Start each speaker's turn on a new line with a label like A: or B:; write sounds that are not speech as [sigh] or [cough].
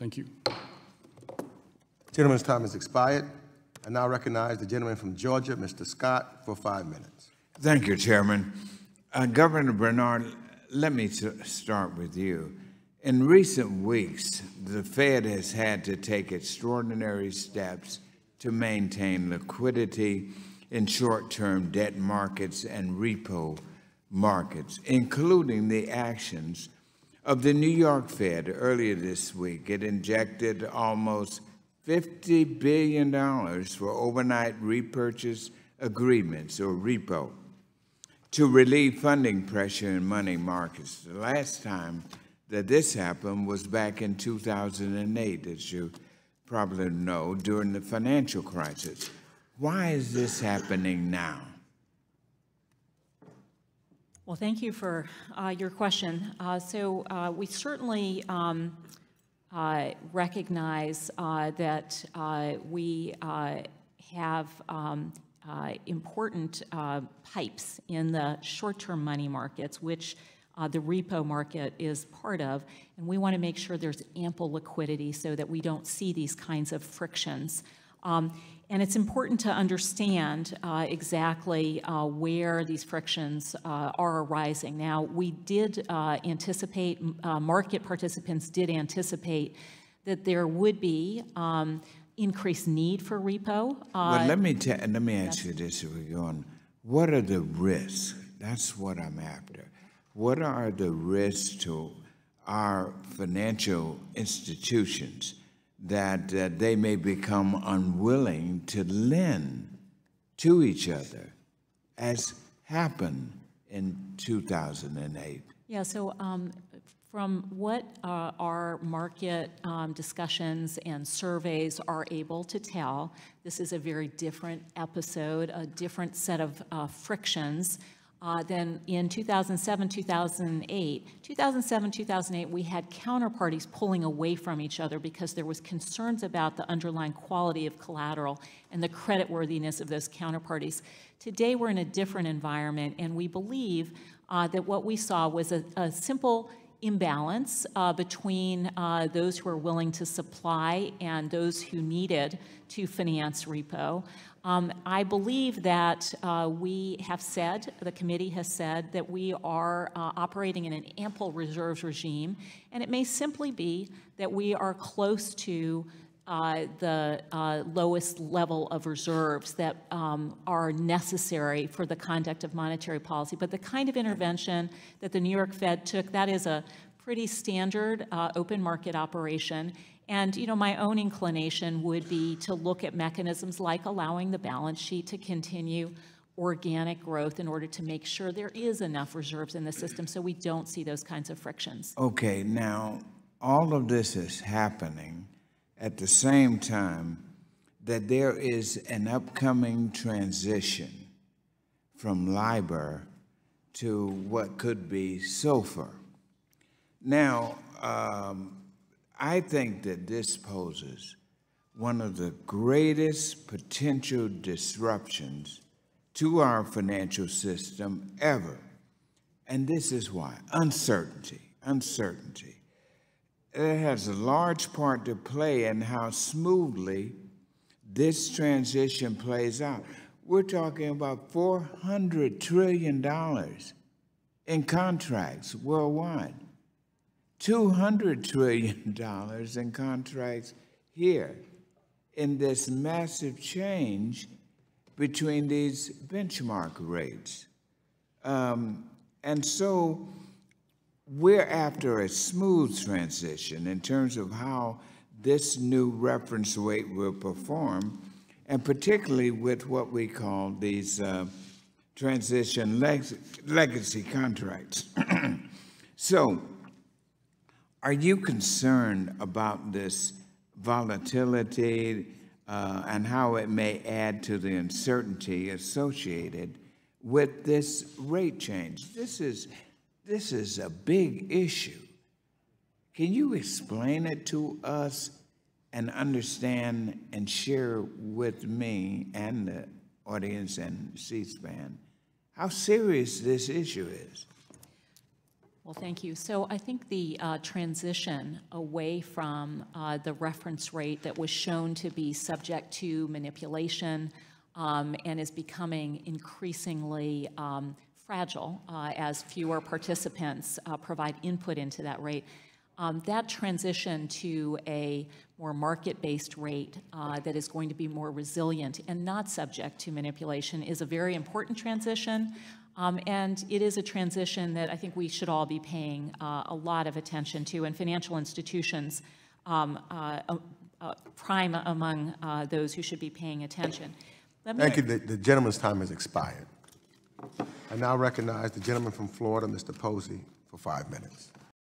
A: Thank you.
B: Gentleman's time has expired. I now recognize the gentleman from Georgia, Mr. Scott, for five minutes.
C: Thank you, Chairman. Uh, Governor Brainard, let me start with you. In recent weeks, the Fed has had to take extraordinary steps to maintain liquidity in short-term debt markets and repo markets, including the actions of the New York Fed earlier this week. It injected almost $50 billion for overnight repurchase agreements, or repo, to relieve funding pressure in money markets. The last time that this happened was back in 2008, as you probably know, during the financial crisis. Why is this happening now?
D: Well, thank you for uh, your question. Uh, So uh, we certainly um, uh, recognize uh, that uh, we have um, important pipes in the short-term money markets, which the repo market is part of, and we want to make sure there's ample liquidity so that we don't see these kinds of frictions. Um, and it's important to understand uh, exactly uh, where these frictions uh, are arising. Now, we did uh, anticipate, uh, market participants did anticipate that there would be um, increased need for repo. Uh,
C: Well, let me let me ask you this as we go on. What are the risks? That's what I'm after. What are the risks to our financial institutions that uh, they may become unwilling to lend to each other, as happened in 2008?
D: Yeah, so um, from what uh, our market um, discussions and surveys are able to tell, this is a very different episode, a different set of uh, frictions uh, than in 2007, 2008. 2007, 2008, we had counterparties pulling away from each other because there was concerns about the underlying quality of collateral and the creditworthiness of those counterparties. Today, we're in a different environment, and we believe uh, that what we saw was a, a simple imbalance uh, between uh, those who are willing to supply and those who needed to finance repo. Um, I believe that uh, we have said, the committee has said, that we are uh, operating in an ample reserves regime, and it may simply be that we are close to uh, the uh, lowest level of reserves that um, are necessary for the conduct of monetary policy. But the kind of intervention that the New York Fed took, that is a pretty standard uh, open market operation. And you know, my own inclination would be to look at mechanisms like allowing the balance sheet to continue organic growth in order to make sure there is enough reserves in the system so we don't see those kinds of frictions.
C: Okay, now, all of this is happening at the same time that there is an upcoming transition from LIBOR to what could be SOFR. Now, um, I think that this poses one of the greatest potential disruptions to our financial system ever. And this is why uncertainty, uncertainty. It has a large part to play in how smoothly this transition plays out. We're talking about $400 trillion in contracts worldwide, $200 trillion [laughs] in contracts here in this massive change between these benchmark rates. Um, and so we're after a smooth transition in terms of how this new reference rate will perform, and particularly with what we call these uh, transition leg- legacy contracts. [clears throat] so, are you concerned about this volatility uh, and how it may add to the uncertainty associated with this rate change? This is this is a big issue. Can you explain it to us and understand and share with me and the audience and C-SPAN how serious this issue is?
D: Well, thank you. So I think the uh, transition away from uh, the reference rate that was shown to be subject to manipulation um, and is becoming increasingly um, fragile uh, as fewer participants uh, provide input into that rate, um, that transition to a more market-based rate uh, that is going to be more resilient and not subject to manipulation is a very important transition. Um, and it is a transition that I think we should all be paying uh, a lot of attention to, and financial institutions um, uh, uh, prime among those who should be paying attention.
B: Thank you. The the gentleman's time has expired. I now recognize the gentleman from Florida, Mr. Posey, for five minutes.